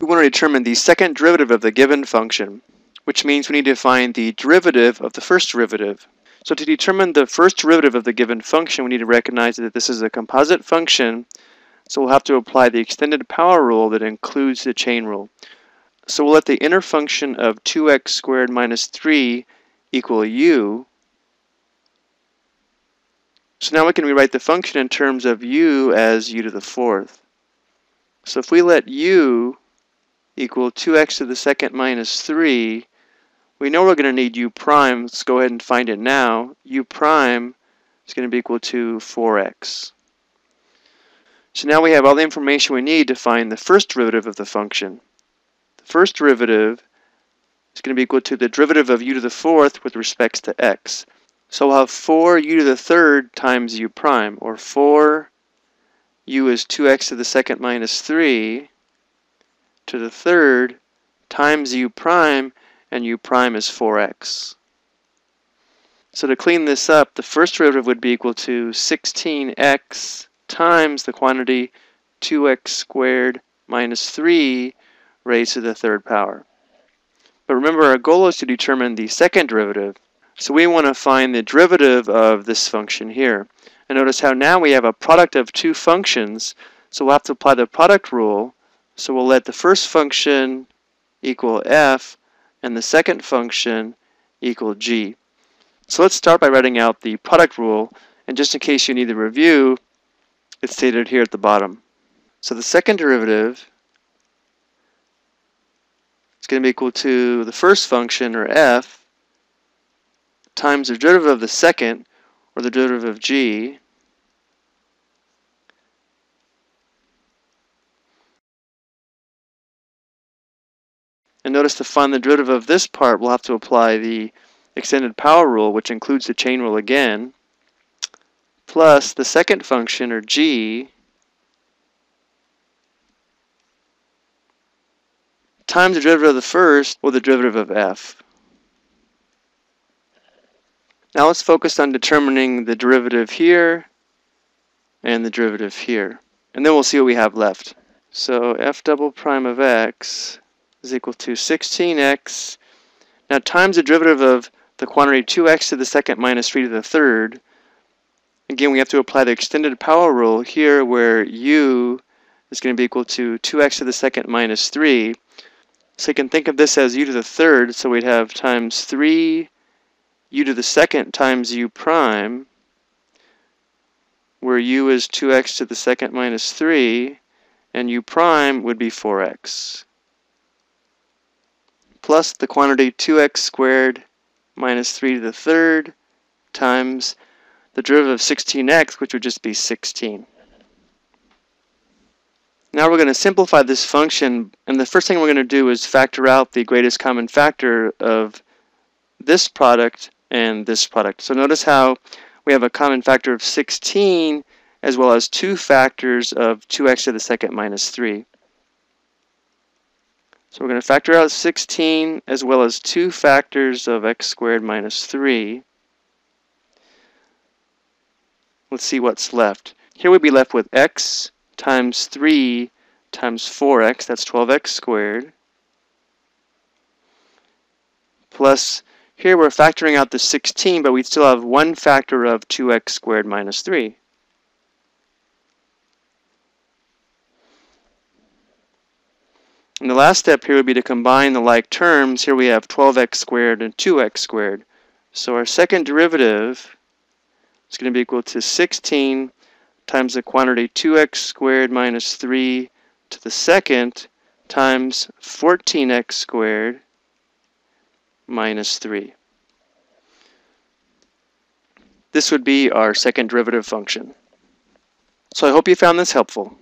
we want to determine the second derivative of the given function, which means we need to find the derivative of the first derivative. So to determine the first derivative of the given function, we need to recognize that this is a composite function, so we'll have to apply the extended power rule that includes the chain rule. So we'll let the inner function of 2x squared minus 3 equal u. So now we can rewrite the function in terms of u as u to the fourth. So if we let u equal 2x to the second minus 3, we know we're going to need u prime. Let's go ahead and find it now. u prime is going to be equal to 4x. So now we have all the information we need to find the first derivative of the function. The first derivative is going to be equal to the derivative of u to the fourth with respect to x. So we'll have 4 u to the third times u prime, or 4 u is 2x to the second minus 3 to the third times u prime, and u prime is 4x. So to clean this up, the first derivative would be equal to 16x times the quantity 2x squared minus 3 raised to the third power. But remember, our goal is to determine the second derivative. So we want to find the derivative of this function here. And notice how now we have a product of two functions. So we'll have to apply the product rule so we'll let the first function equal f and the second function equal g. So let's start by writing out the product rule and just in case you need the review it's stated here at the bottom. So the second derivative is going to be equal to the first function or f times the derivative of the second or the derivative of g And notice to find the derivative of this part, we'll have to apply the extended power rule, which includes the chain rule again, plus the second function, or g, times the derivative of the first, or the derivative of f. Now let's focus on determining the derivative here and the derivative here. And then we'll see what we have left. So f double prime of x is equal to 16x. Now times the derivative of the quantity 2x to the second minus 3 to the third. Again, we have to apply the extended power rule here where u is going to be equal to 2x to the second minus 3. So you can think of this as u to the third, so we'd have times 3 u to the second times u prime, where u is 2x to the second minus 3, and u prime would be 4x plus the quantity 2x squared minus 3 to the third times the derivative of 16x, which would just be 16. Now we're going to simplify this function, and the first thing we're going to do is factor out the greatest common factor of this product and this product. So notice how we have a common factor of 16 as well as two factors of 2x to the second minus 3. So we're going to factor out 16 as well as two factors of x squared minus 3. Let's see what's left. Here we'd be left with x times 3 times 4x, that's 12x squared, plus here we're factoring out the 16, but we still have one factor of 2x squared minus 3. And the last step here would be to combine the like terms. Here we have 12x squared and 2x squared. So our second derivative is going to be equal to 16 times the quantity 2x squared minus 3 to the second times 14x squared minus 3. This would be our second derivative function. So I hope you found this helpful.